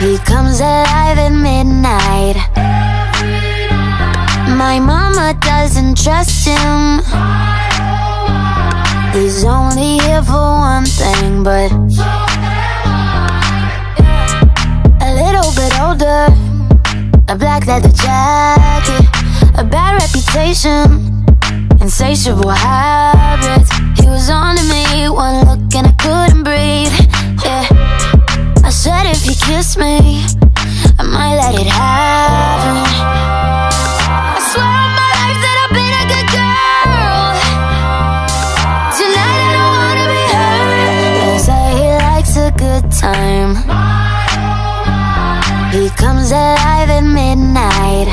He comes alive at midnight. My mama doesn't trust him. He's only here for one thing, but a little bit older. A black leather jacket, a bad reputation, insatiable habits. He was on to me, one look and I couldn't me, I might let it happen. I swear on my life that I've been a good girl. Tonight I don't wanna be hurt. They say he likes a good time. He comes alive at midnight.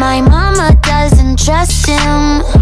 My mama doesn't trust him.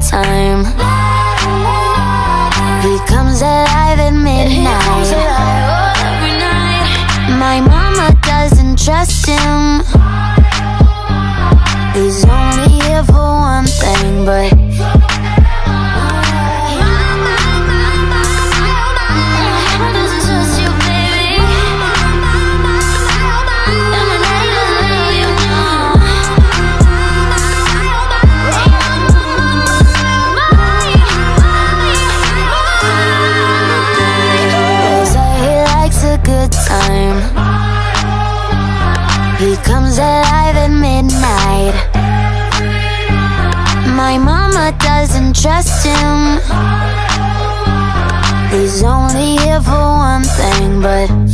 Time. He comes alive at midnight. My mama doesn't trust him. He's only here for Comes alive at midnight. My mama doesn't trust him. He's only here for one thing, but